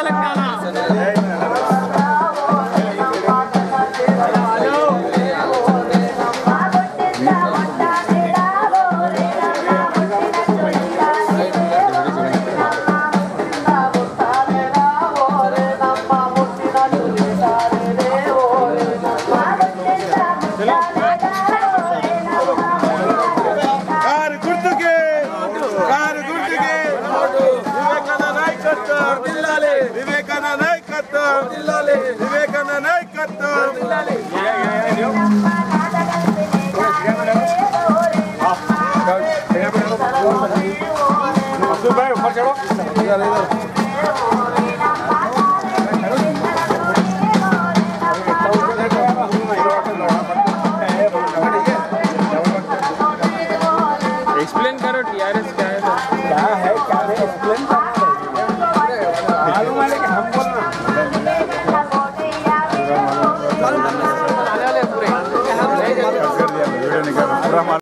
తెలంగాణ ವಿವೇಕನ एक्सप्लेन करो टीआरएस क्या है? क्या है? क्या है? एक्सप्लेन करो। Rahman.